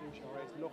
All right, look.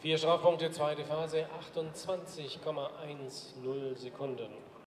Vier Strafpunkte, zweite Phase, 28,10 Sekunden.